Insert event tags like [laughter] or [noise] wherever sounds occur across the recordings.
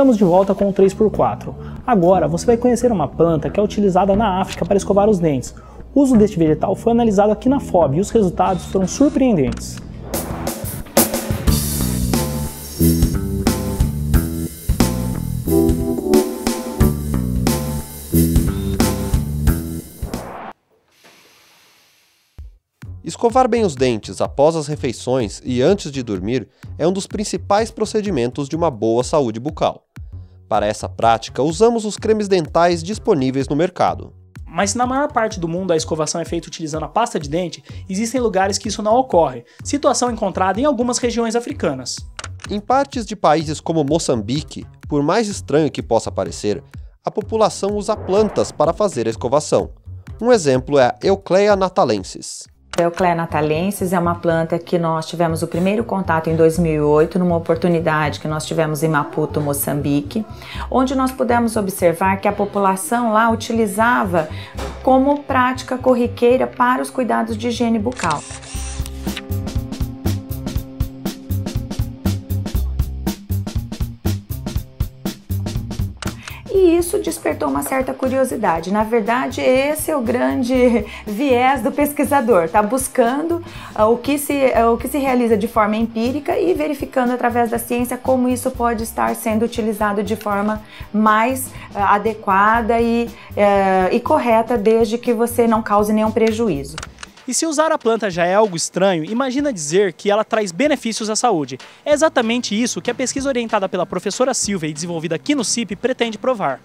Estamos de volta com o 3x4. Agora você vai conhecer uma planta que é utilizada na África para escovar os dentes. O uso deste vegetal foi analisado aqui na FOB e os resultados foram surpreendentes. Escovar bem os dentes após as refeições e antes de dormir é um dos principais procedimentos de uma boa saúde bucal. Para essa prática, usamos os cremes dentais disponíveis no mercado. Mas se na maior parte do mundo a escovação é feita utilizando a pasta de dente, existem lugares que isso não ocorre, situação encontrada em algumas regiões africanas. Em partes de países como Moçambique, por mais estranho que possa parecer, a população usa plantas para fazer a escovação. Um exemplo é a Eucleia natalensis. Euclea natalensis é uma planta que nós tivemos o primeiro contato em 2008, numa oportunidade que nós tivemos em Maputo, Moçambique, onde nós pudemos observar que a população lá utilizava como prática corriqueira para os cuidados de higiene bucal. Despertou uma certa curiosidade. Na verdade, esse é o grande [laughs] viés do pesquisador, tá buscando uh, o, que se, uh, o que se realiza de forma empírica e verificando através da ciência como isso pode estar sendo utilizado de forma mais uh, adequada e, e correta, desde que você não cause nenhum prejuízo. E se usar a planta já é algo estranho, imagina dizer que ela traz benefícios à saúde. É exatamente isso que a pesquisa orientada pela professora Silvia e desenvolvida aqui no CIP pretende provar.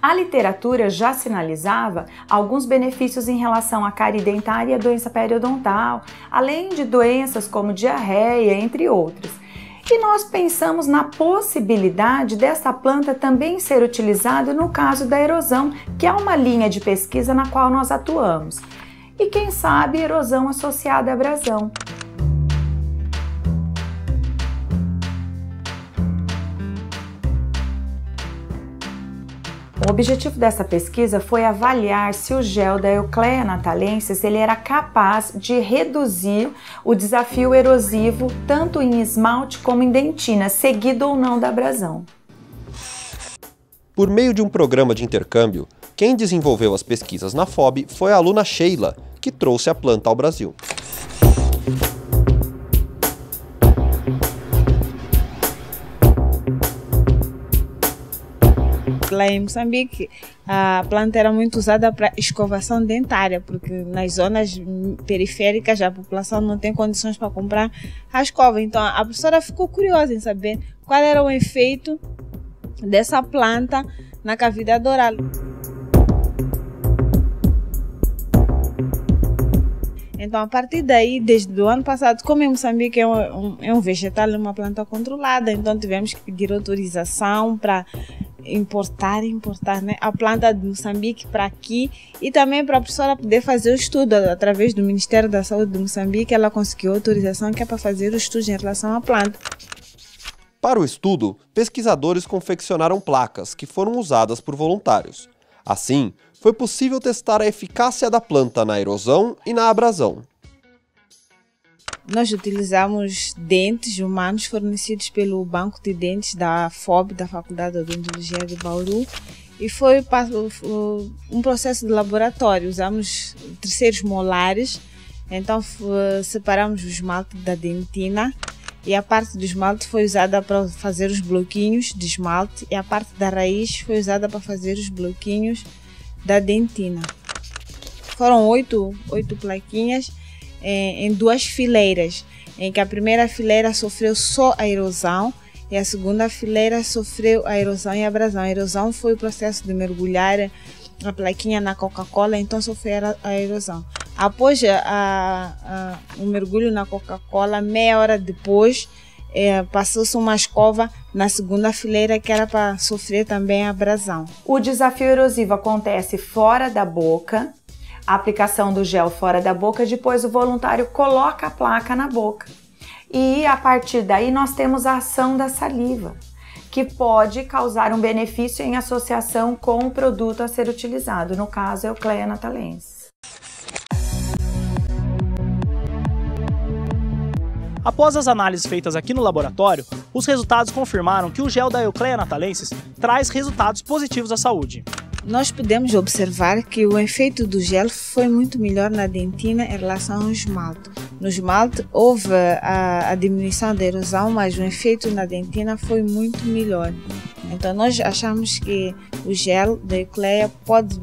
A literatura já sinalizava alguns benefícios em relação à cárie dentária e à doença periodontal, além de doenças como diarreia, entre outras. E nós pensamos na possibilidade dessa planta também ser utilizada no caso da erosão, que é uma linha de pesquisa na qual nós atuamos e, quem sabe, erosão associada à abrasão. O objetivo dessa pesquisa foi avaliar se o gel da Euclea natalensis ele era capaz de reduzir o desafio erosivo tanto em esmalte como em dentina, seguido ou não da abrasão. Por meio de um programa de intercâmbio, quem desenvolveu as pesquisas na FOB foi a aluna Sheila, que trouxe a planta ao Brasil. Lá em Moçambique, a planta era muito usada para escovação dentária, porque nas zonas periféricas a população não tem condições para comprar a escova. Então a professora ficou curiosa em saber qual era o efeito dessa planta na cavidade oral. Então, a partir daí, desde o ano passado, como em Moçambique é um, é um vegetal, é uma planta controlada, então tivemos que pedir autorização para importar, importar né, a planta de Moçambique para aqui e também para a professora poder fazer o estudo através do Ministério da Saúde de Moçambique. Ela conseguiu autorização que é para fazer o estudo em relação à planta. Para o estudo, pesquisadores confeccionaram placas que foram usadas por voluntários. Assim, foi possível testar a eficácia da planta na erosão e na abrasão. Nós utilizamos dentes humanos fornecidos pelo Banco de Dentes da FOB, da Faculdade de Odontologia de Bauru, e foi um processo de laboratório. Usamos terceiros molares, então separamos o esmalte da dentina e a parte do esmalte foi usada para fazer os bloquinhos de esmalte e a parte da raiz foi usada para fazer os bloquinhos da dentina. Foram oito, oito plaquinhas é, em duas fileiras, em que a primeira fileira sofreu só a erosão e a segunda fileira sofreu a erosão e a abrasão. A erosão foi o processo de mergulhar a plaquinha na Coca-Cola, então sofreu a erosão. Após a, a, o mergulho na Coca-Cola, meia hora depois, é, passou-se uma escova na segunda fileira que era para sofrer também abrasão. O desafio erosivo acontece fora da boca, a aplicação do gel fora da boca, depois o voluntário coloca a placa na boca. E a partir daí nós temos a ação da saliva, que pode causar um benefício em associação com o produto a ser utilizado, no caso é o natalensis. Após as análises feitas aqui no laboratório, os resultados confirmaram que o gel da Eucleia natalensis traz resultados positivos à saúde. Nós podemos observar que o efeito do gel foi muito melhor na dentina em relação ao esmalte. No esmalte houve a, a diminuição da erosão, mas o efeito na dentina foi muito melhor. Então nós achamos que o gel da Eucleia pode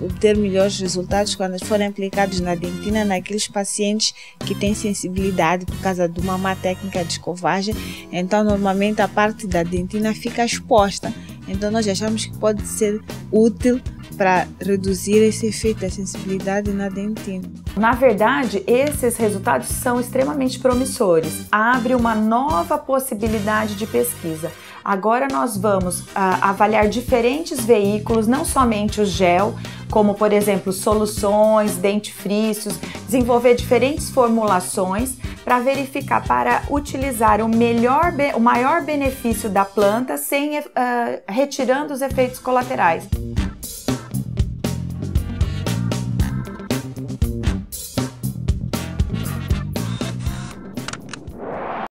obter melhores resultados quando forem aplicados na dentina naqueles pacientes que têm sensibilidade por causa de uma má técnica de escovagem. Então normalmente a parte da dentina fica exposta. Então nós achamos que pode ser útil para reduzir esse efeito da sensibilidade na dentina. Na verdade, esses resultados são extremamente promissores. Abre uma nova possibilidade de pesquisa. Agora nós vamos uh, avaliar diferentes veículos, não somente o gel, como por exemplo soluções, dentifrícios, desenvolver diferentes formulações para verificar para utilizar o melhor, o maior benefício da planta sem uh, retirando os efeitos colaterais.